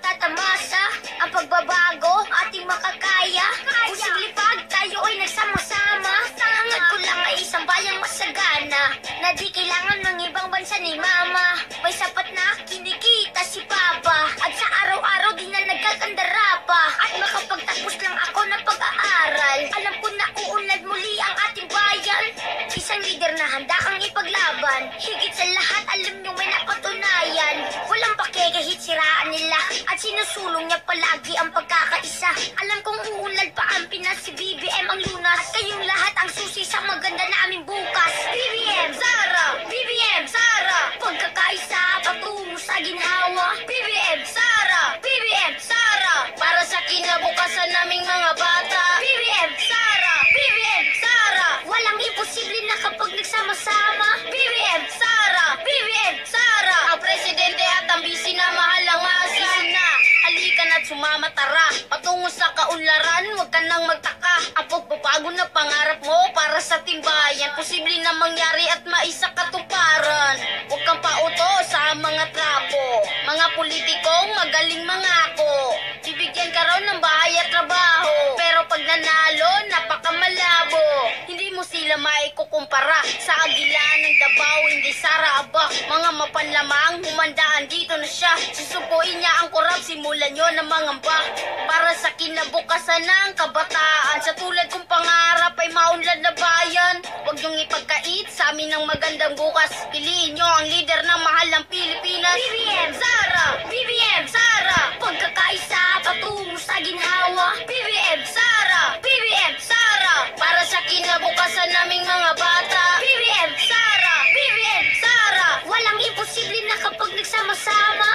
matatamasa. Ang pagbabago, ating makakaya. Posible pag tayo ay nagsama-sama. Hangad ko lang ay isang bayang masagana. Na di kailangan ng ibang bansa ni Mama. May sapat na kinikita si Papa. At sa araw-araw di na nagkakandara pa. At makapagtapos lang ako ng pag-aaral. Alam ko na uunlad muli ang ating bayan. Isang leader na handa kang ipaglaban. Higit sa lahat, alam nyo may napatunayan. Walang pake kahit siraan nila. Sinusulong niya palagi ang pagkakaisa. Alam kong uunlad pa ang Pinas, si BBM ang lunas. At kayong lahat ang susi sa maganda naming bukas. BBM, Sara! BBM, Sara! Pagkakaisa, patungo sa ginhawa. BBM, Sara! BBM, Sara! Para sa kinabukasan naming mga bata. BBM, Sara! BBM, Sara! Walang imposible na kapag nagsama-sama. Sa kaunlaran, huwag ka nang magtaka. Ang pagbabago na pangarap mo para sa timbayan. Posible na mangyari at maisa katuparan. Sila maikukumpara sa agila ng Davao, hindi Sara Aba. Mga mapanlamang, humandaan dito na siya. Susupuin niya ang korap, simulan nyo ng mangamba. Para sa kinabukasan ng kabataan, sa tulad kong pangarap ay maunlad na bayan. Huwag niyong ipagkait sa amin ng magandang bukas. Piliin nyo ang leader ng mahal ng Pilipinas. BBM, Sara! BBM, Sara! Sara!